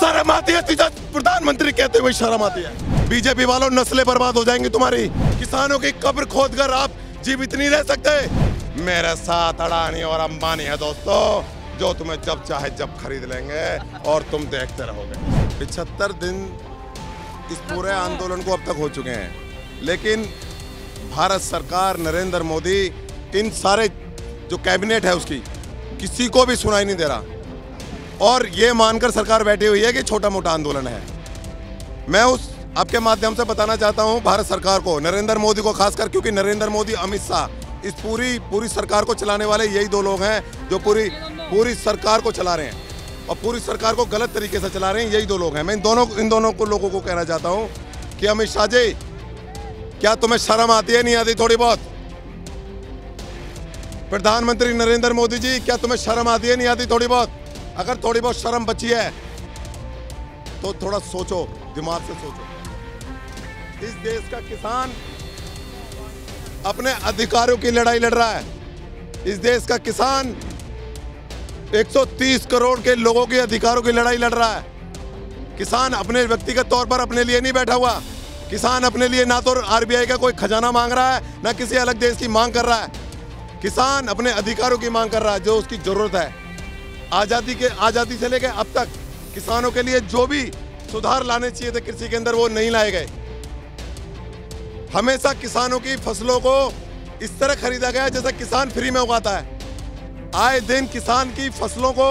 शर्म आती है तुझे प्रधानमंत्री कहते हुए शर्म आती है। बीजेपी वालों नस्लें बर्बाद हो जाएँगी तुम्हारी। किसानों की कब्र खोद कर आप जीवित नहीं रह सकते। मेरे साथ अडानी और अंबानी है दोस्तों, जो तुम्हें जब चाहे जब खरीद लेंगे और तुम देखते रहोगे। पिछहत्तर दिन इस पूरे आंदोलन को अब तक हो चुके हैं। लेकिन भारत सरकार, नरेंद्र मोदी, इन सारे जो कैबिनेट है उसकी, किसी को भी सुनाई नहीं दे रहा। और ये मानकर सरकार बैठी हुई है कि छोटा मोटा आंदोलन है। मैं उस, आपके माध्यम से बताना चाहता हूँ, भारत सरकार को, नरेंद्र मोदी को खासकर, क्योंकि नरेंद्र मोदी, अमित शाह, इस पूरी पूरी सरकार को चलाने वाले यही दो लोग हैं, जो पूरी पूरी सरकार को चला रहे हैं। और पूरी सरकार को गलत तरीके से चला रहे हैं, यही दो लोग हैं। मैं इन दोनों इन दोनों को, लोगों को कहना चाहता हूँ कि अमित शाह जी, क्या तुम्हें शर्म आती है नहीं आती थोड़ी बहुत? प्रधानमंत्री नरेंद्र मोदी जी, क्या तुम्हें शर्म आती है नहीं आती थोड़ी बहुत? अगर थोड़ी बहुत शर्म बची है तो थोड़ा सोचो, दिमाग से सोचो। इस देश का किसान अपने अधिकारों की लड़ाई लड़ रहा है। इस देश का किसान 130 करोड़ के लोगों के अधिकारों की लड़ाई लड़ रहा है। किसान अपने व्यक्तिगत तौर पर अपने लिए नहीं बैठा हुआ। किसान अपने लिए ना तो आरबीआई का कोई खजाना मांग रहा है, ना किसी अलग देश की मांग कर रहा है। किसान अपने अधिकारों की मांग कर रहा है, जो उसकी ज़रूरत है। आज़ादी के आज़ादी से लेकर अब तक किसानों के लिए जो भी सुधार लाने चाहिए थे कृषि के अंदर, वो नहीं लाए गए। हमेशा किसानों की फ़सलों को इस तरह खरीदा गया जैसे किसान फ्री में उगाता है। आए दिन किसान की फ़सलों को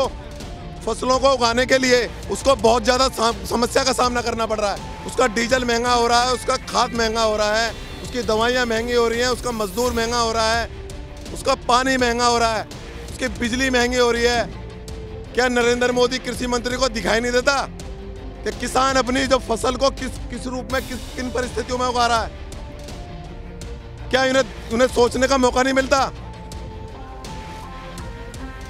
फ़सलों को उगाने के लिए उसको बहुत ज़्यादा समस्या का सामना करना पड़ रहा है। उसका डीजल महँगा हो रहा है, उसका खाद महँगा हो रहा है, उसकी दवाइयाँ महँगी हो रही हैं, उसका मजदूर महँगा हो रहा है, उसका पानी महँगा हो रहा है, उसकी बिजली महँगी हो रही है। क्या नरेंद्र मोदी कृषि मंत्री को दिखाई नहीं देता कि किसान अपनी जो फ़सल को किस किस रूप में, किस, किन परिस्थितियों में उगा रहा है? क्या इन्हें, उन्हें सोचने का मौका नहीं मिलता?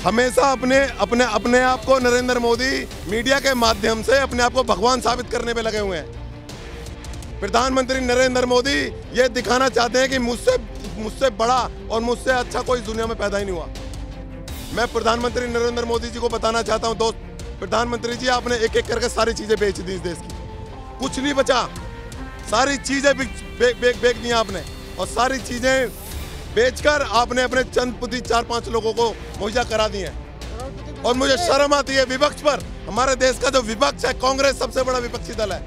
हमेशा अपने अपने अपने आप को नरेंद्र मोदी मीडिया के माध्यम से अपने आप को भगवान साबित करने में लगे हुए हैं। प्रधानमंत्री नरेंद्र मोदी ये दिखाना चाहते हैं कि मुझसे मुझसे बड़ा और मुझसे अच्छा कोई दुनिया में पैदा ही नहीं हुआ। मैं प्रधानमंत्री नरेंद्र मोदी जी को बताना चाहता हूँ, दोस्त। प्रधानमंत्री जी, आपने एक एक करके सारी चीज़ें बेच दी इस देश की। कुछ नहीं बचा। सारी चीज़ें बेच बेच दी आपने। और सारी चीज़ें बेचकर आपने अपने चंद पुती चार पाँच लोगों को मुहैया करा दी है। और मुझे शर्म आती है विपक्ष पर। हमारे देश का जो विपक्ष है, कांग्रेस सबसे बड़ा विपक्षी दल है।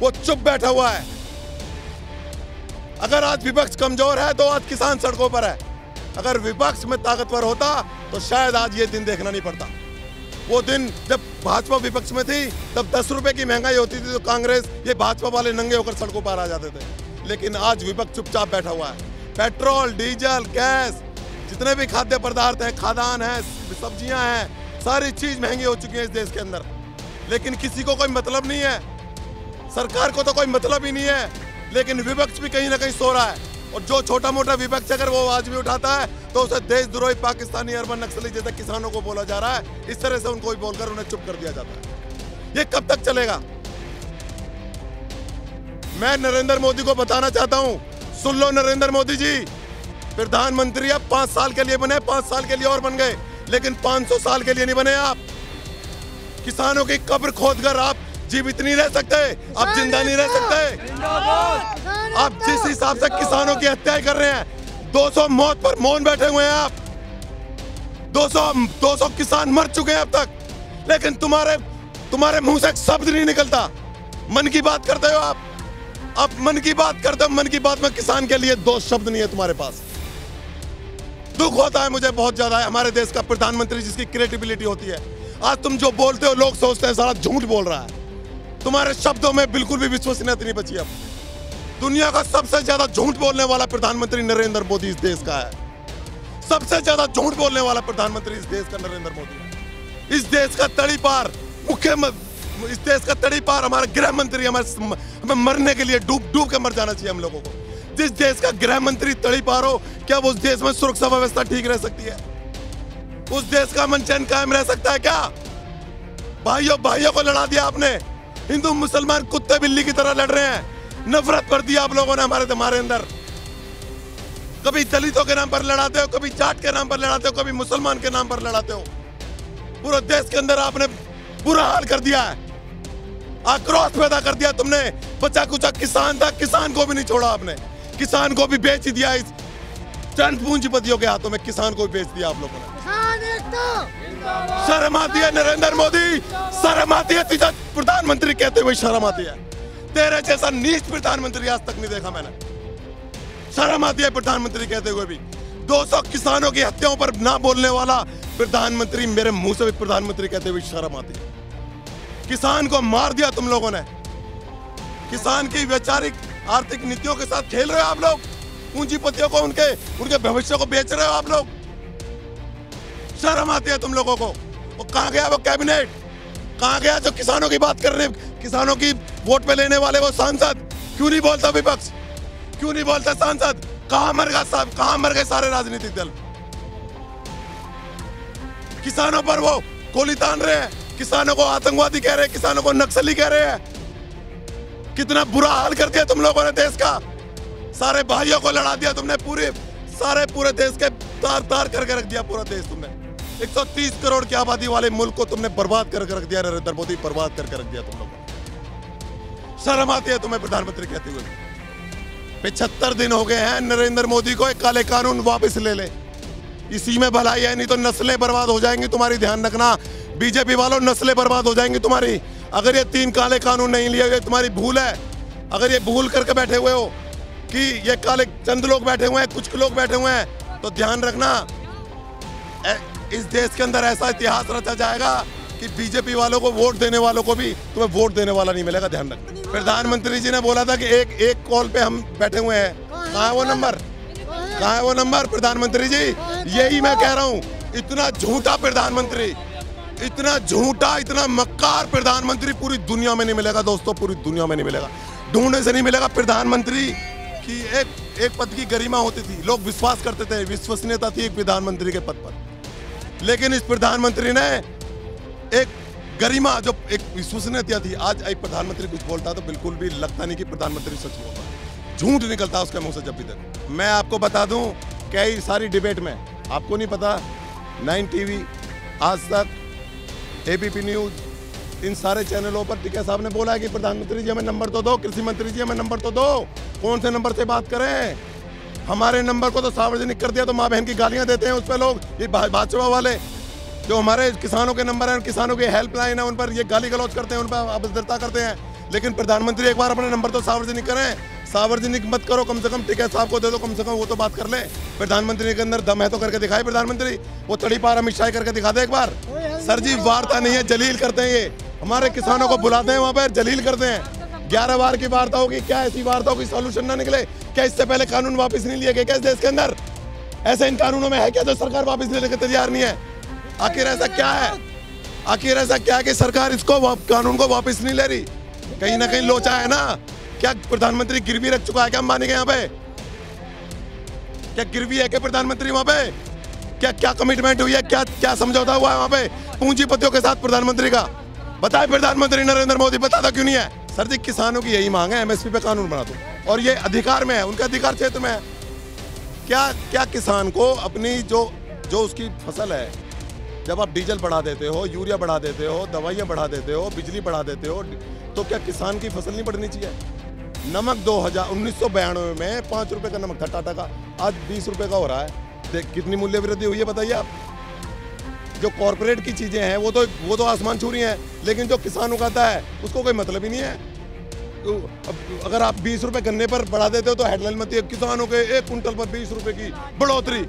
वो चुप बैठा हुआ है। अगर आज विपक्ष कमज़ोर है तो आज किसान सड़कों पर है। अगर विपक्ष में ताकतवर होता तो शायद आज ये दिन देखना नहीं पड़ता। वो दिन जब भाजपा विपक्ष में थी, तब दस रुपए की महँगाई होती थी तो कांग्रेस ये भाजपा वाले नंगे होकर सड़कों पर आ जाते थे। लेकिन आज विपक्ष चुपचाप बैठा हुआ है। पेट्रोल, डीजल, गैस, जितने भी खाद्य पदार्थ हैं, खादान है, सब्ज़ियाँ हैं, सारी चीज़ महँगी हो चुकी है इस देश के अंदर। लेकिन किसी को कोई मतलब नहीं है। सरकार को तो कोई मतलब ही नहीं है। लेकिन विपक्ष भी कहीं ना कहीं सो रहा है। और जो छोटा मोटा विपक्ष अगर वो आवाज़ भी उठाता है तो उसे देशद्रोही पाकिस्तानी अरबन नक्सली जैसे किसानों को बोला जा रहा है। इस तरह से उनको बोलकर उन्हें चुप कर दिया जाता है। ये कब तक चलेगा? मैं नरेंद्र मोदी को बताना चाहता हूँ। सुन लो नरेंद्र मोदी जी। प्रधानमंत्री अब पाँच साल के लिए बने, पाँच साल के लिए और बन गए, लेकिन 500 साल के लिए नहीं बने आप। किसानों की कब्र खोद कर आप जीवित नहीं रह सकते आप ज़िंदा नहीं रह सकते आप जिस हिसाब से किसानों की हत्या कर रहे हैं 200 मौत पर मौन बैठे हुए हैं आप। 200 200 किसान मर चुके हैं अब तक। लेकिन तुम्हारे तुम्हारे मुँह से एक शब्द नहीं निकलता। मन की बात करते हो आप। आप मन की बात करते हो मन की बात में किसान के लिए दो शब्द नहीं है तुम्हारे पास। दुख होता है मुझे बहुत ज़्यादा। है हमारे देश का प्रधानमंत्री जिसकी क्रिएटिबिलिटी होती है। आज तुम जो बोलते हो लोग सोचते हैं सारा झूठ बोल रहा है। तुम्हारे शब्दों में बिल्कुल भी विश्वसनीयता नहीं बची अब। दुनिया का सबसे ज़्यादा झूठ बोलने वाला प्रधानमंत्री नरेंद्र मोदी इस देश का है। सबसे ज़्यादा झूठ बोलने वाला प्रधानमंत्री इस देश का नरेंद्र मोदी इस देश का तड़ी पार मुख्य इस देश का तड़ी पार हमारे गृह मंत्री हमारे हमें मरने के लिए डूब डूब के मर जाना चाहिए हम लोगों को। जिस देश का गृह मंत्री तड़ी पार हो, क्या उस देश में सुरक्षा व्यवस्था ठीक रह सकती है? उस देश का मन चैन कायम रह सकता है क्या? भाइयों भाइयों को लड़ा दिया आपने। हिंदू मुसलमान कुत्ते बिल्ली की तरह लड़ रहे हैं। नफरत कर दिया आप लोगों ने हमारे हमारे अंदर। कभी दलितों के नाम पर लड़ाते हो, कभी जाट के नाम पर लड़ाते हो, कभी मुसलमान के नाम पर लड़ाते हो। पूरे देश के अंदर आपने बुरा हाल कर दिया है। आक्रोश पैदा कर दिया तुमने। बचा कुचा किसान था, किसान को भी नहीं छोड़ा आपने। किसान को भी बेच ही दिया इस चंद पूंजीपतियों के हाथों में, किसान को भी बेच दिया आप लोगों ने। एकता शर्म आती है नरेंद्र मोदी। शर्म आती है तुझे प्रधानमंत्री कहते हुए शर्म आती है। तेरे जैसा नीच प्रधानमंत्री आज तक नहीं देखा मैंने। शर्म आती है प्रधानमंत्री कहते हुए भी। 200 किसानों की हत्याओं पर ना बोलने वाला प्रधानमंत्री मेरे मुँह से भी प्रधानमंत्री कहते हुए शर्म आती है। किसान को मार दिया तुम लोगों ने। किसान की वैचारिक, आर्थिक नीतियों के साथ खेल रहे हो आप लोग। पूंजीपतियों को उनके उनके भविष्य को बेच रहे हो आप लोग। शर्म आती है तुम लोगों को। वो कहाँ गया वो कैबिनेट? कहाँ गया जो किसानों की बात करने किसानों की वोट पे लेने वाले वो सांसद? क्यों नहीं बोलता विपक्ष? क्यों नहीं बोलता सांसद? कहाँ मर गया साहब कहाँ मर गए सारे राजनीतिक दल? किसानों पर वो गोली तान रहे हैं। किसानों को आतंकवादी कह रहे हैं, किसानों को नक्सली कह रहे हैं। कितना बुरा हाल कर दिया तुम लोगों ने देश का। सारे भाइयों को लड़ा दिया तुमने पूरे सारे पूरे देश के तार तार करके रख दिया पूरा देश तुमने। 130 करोड़ की आबादी वाले मुल्क को तुमने बर्बाद करके रख दिया, नरेंद्र मोदी, बर्बाद करके रख दिया तुम लोगों शर्म आती है तुम्हें प्रधानमंत्री कहते हुए। पिछहत्तर दिन हो गए हैं, नरेंद्र मोदी को एक काले कानून वापस ले ले। इसी में भलाई है, नहीं तो नस्लें बर्बाद हो जाएँगी तुम्हारी, ध्यान रखना। बीजेपी वालों, नस्लें बर्बाद हो जाएँगी तुम्हारी। अगर ये तीन काले कानून नहीं लिए हुए तुम्हारी भूल है। अगर ये भूल करके बैठे हुए हो कि ये काले चंद लोग बैठे हुए हैं, कुछ लोग बैठे हुए हैं तो ध्यान रखना। इस देश के अंदर ऐसा इतिहास रचा जाएगा कि बीजेपी वालों को वोट देने वालों को भी तुम्हें वोट देने वाला नहीं मिलेगा, ध्यान रखना प्रधानमंत्री जी ने बोला था कि एक एक कॉल पे हम बैठे हुए हैं। कहाँ है वो नंबर? कहाँ है वो नंबर, प्रधानमंत्री जी? यही मैं कह रहा हूँ, इतना झूठा प्रधानमंत्री, इतना झूठा, इतना मक्कार प्रधानमंत्री पूरी दुनिया में नहीं मिलेगा, दोस्तों, पूरी दुनिया में नहीं मिलेगा। ढूँढने से नहीं मिलेगा प्रधानमंत्री की एक एक पद की गरिमा होती थी। लोग विश्वास करते थे, विश्वसनीयता थी एक प्रधानमंत्री के पद पर। लेकिन इस प्रधानमंत्री ने एक गरिमा जो एक विश्वसनीयता थी, आज एक प्रधानमंत्री कुछ बोलता तो बिल्कुल भी लगता नहीं कि प्रधानमंत्री सच बोलता झूठ निकलता उसके मुँह से जब भी तक। मैं आपको बता दूँ, कई सारी डिबेट में, आपको नहीं पता, नाइन टीवी, आज तक, एबीपी न्यूज़, इन सारे चैनलों पर टिका साहब ने बोला है कि प्रधानमंत्री जी हमें नंबर तो दो, कृषि मंत्री जी हमें नंबर तो दो। कौन से नंबर से बात करें? हमारे नंबर को तो सार्वजनिक कर दिया तो माँ बहन की गालियाँ देते हैं उस पर लोग। ये भाजपा वाले जो हमारे किसानों के नंबर हैं किसानों की हेल्पलाइन है, उन पर ये गाली गलौज करते हैं, उन पर अभद्रता करते हैं। लेकिन प्रधानमंत्री एक बार अपने नंबर तो सार्वजनिक करें। सार्वजनिक मत करो, कम से कम टिकट साहब को दे दो, कम से कम वो तो बात कर ले। प्रधानमंत्री के अंदर दम है तो करके दिखाए, प्रधानमंत्री। वो तड़ी पार अमित शाह करके दिखा दे एक बार। सर जी, वार्ता नहीं है, जलील करते हैं ये। हमारे किसानों को बुलाते हैं वहाँ पर जलील करते हैं। ग्यारह बार की वार्ता होगी क्या ऐसी वार्ता होगी सोल्यूशन ना निकले? क्या इससे पहले कानून वापस नहीं लिए गए क्या इस देश के अंदर? ऐसे इन कानूनों में है क्या जो सरकार वापस लेने के तैयार नहीं है? आखिर ऐसा क्या है? आखिर ऐसा क्या है कि सरकार इसको कानून को वापस नहीं ले रही? कहीं ना कहीं लोचा है ना? क्या प्रधानमंत्री गिरवी रख चुका है क्या अंबानी के यहाँ पे? क्या गिरवी है क्या प्रधानमंत्री वहाँ पे? क्या क्या कमिटमेंट हुई है? क्या क्या समझौता हुआ है वहाँ पे? पूंजीपतियों के साथ प्रधानमंत्री का? बताए प्रधानमंत्री नरेंद्र मोदी बताता क्यों नहीं है? सर जी, किसानों की यही मांग है एमएसपी पे कानून बना दो। और ये अधिकार में है, उनका अधिकार क्षेत्र में है। क्या क्या किसान को अपनी जो जो उसकी फ़सल है, जब आप डीजल बढ़ा देते हो, यूरिया बढ़ा देते हो, दवाइयाँ बढ़ा देते हो, बिजली बढ़ा देते हो तो क्या किसान की फ़सल नहीं बढ़नी चाहिए? नमक दो हज़ार, उन्नीस सौ बयानवे में पाँच रुपये का नमक था, टाटा का। आज बीस रुपये का हो रहा है। देख, कितनी मूल्य वृद्धि हुई है, बताइए आप। जो कॉरपोरेट की चीज़ें हैं, वो तो वो तो आसमान छू रही हैं, लेकिन जो किसान उगाता है, उसको कोई मतलब ही नहीं है। अगर आप बीस रुपए गन्ने पर बढ़ा देते हो तो हेडलाइन मत है, किसानों के एक कुंटल पर बीस रुपए की बढ़ोतरी।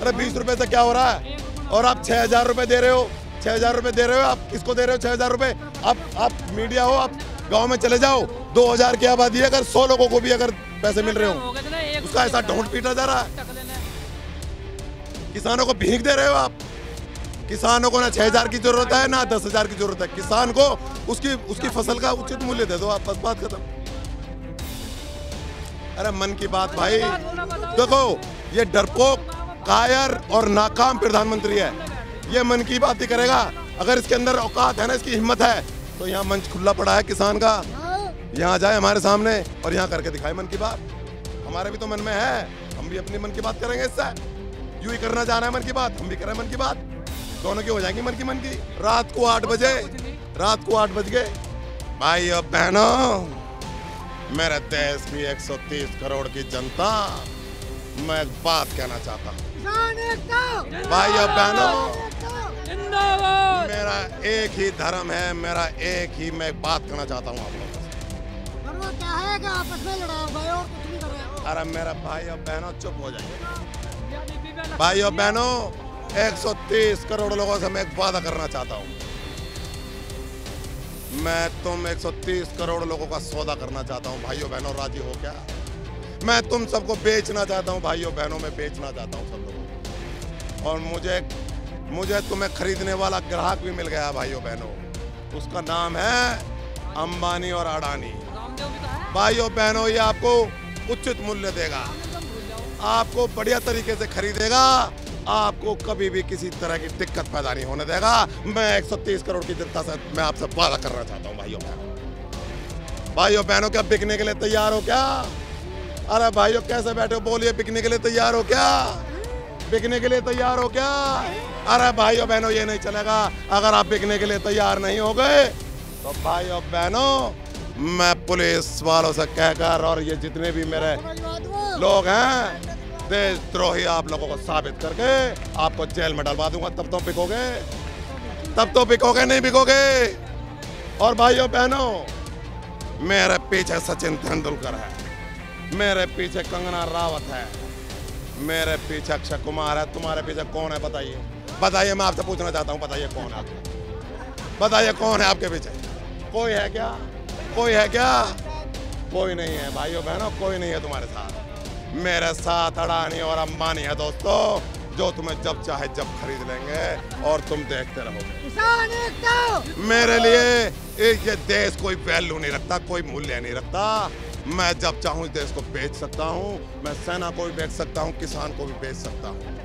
अरे बीस रुपए से क्या हो रहा है? और आप छह हज़ार रुपए दे रहे हो, छह हज़ार रुपए दे रहे हो, आप किसको दे रहे हो छह हज़ार रुपए? आप आप मीडिया हो, आप गाँव में चले जाओ, दो हज़ार की आबादी अगर सौ लोगों को भी अगर पैसे मिल रहे हो, उसका ऐसा ढोंट पीटा जा रहा है। किसानों को भीख दे रहे हो आप। किसानों को ना छह हज़ार की ज़रूरत है, ना दस हज़ार की ज़रूरत है। किसान को उसकी उसकी फ़सल का उचित मूल्य दे दो, आप बस बात खत्म। अरे मन की बात भाई। देखो, ये डरपोक, कायर और नाकाम प्रधानमंत्री है। ये मन की बात ही करेगा। अगर इसके अंदर औकात है ना, इसकी हिम्मत है तो यहाँ मंच खुला पड़ा है किसान का। यहाँ जाए हमारे सामने और यहाँ करके दिखाए मन की बात। हमारे भी तो मन में है। हम भी अपनी मन की बात करेंगे इससे। यू ही करना चाह रहे हैं मन की बात, हम भी करें मन की बात। दोनों की हो जाएँगी मन की मन की। रात को आठ बजे रात को आठ बज गए। भाई और बहनों, मेरे देश की 130 करोड़ की जनता, मैं एक बात कहना चाहता हूँ। भाई और बहनों, मेरा एक ही धर्म है, मेरा एक ही मैं बात करना चाहता हूँ आप लोगों से। भाई और अरे मेरा भाई और बहनों, चुप हो जाइए। भाइयों बहनों 130 करोड़ लोगों से मैं एक वादा करना चाहता हूँ। मैं तुम 130 करोड़ लोगों का सौदा करना चाहता हूँ, भाइयों बहनों, राज़ी हो क्या? मैं तुम सबको बेचना चाहता हूँ, भाइयों बहनों, में बेचना चाहता हूँ सब लोगों को। और मुझे मुझे तुम्हें खरीदने वाला ग्राहक भी मिल गया, भाइयों बहनों। उसका नाम है अंबानी और अडानी। भाइयों बहनों, ये आपको उचित मूल्य देगा। आपको बढ़िया तरीके से खरीदेगा। आपको कभी भी किसी तरह की दिक्कत पैदा नहीं होने देगा। मैं 130 करोड़ की जनता से मैं आपसे वादा करना चाहता हूँ भाइयों बहनों। भाइयों बहनों क्या बिकने के लिए तैयार हो क्या? अरे भाइयों कैसे बैठे हो? बोलिए बिकने के लिए तैयार हो क्या? बिकने के लिए तैयार हो क्या? अरे भाइयों बहनों ये नहीं चलेगा। अगर आप बिकने के लिए तैयार नहीं हो गए तो भाइयों बहनों मैं पुलिस वालों से कहकर और ये जितने भी मेरे वो लोग हैं देशद्रोही आप लोगों को साबित करके आपको जेल में डलवा दूँगा। तब तो बिकोगे। तब तो बिकोगे, नहीं बिकोगे। और भाइयों, बहनों, मेरे पीछे सचिन तेंदुलकर है। मेरे पीछे कंगना रावत है। मेरे पीछे अक्षय कुमार है। तुम्हारे पीछे कौन है, बताइए। बताइए, मैं आपसे पूछना चाहता हूँ, बताइए कौन है बताइए कौन है आपके पीछे। कोई है क्या? कोई है क्या? कोई नहीं है, भाइयों, बहनों, कोई नहीं है तुम्हारे साथ। मेरे साथ अडानी और अम्बानी है दोस्तों। जो तुम्हें जब चाहे जब खरीद लेंगे और तुम देखते रहोगे मेरे लिए ये ये देश कोई वैल्यू नहीं रखता कोई मूल्य नहीं रखता। मैं जब चाहूँ इस देश को बेच सकता हूँ मैं सेना को भी बेच सकता हूँ किसान को भी बेच सकता हूँ।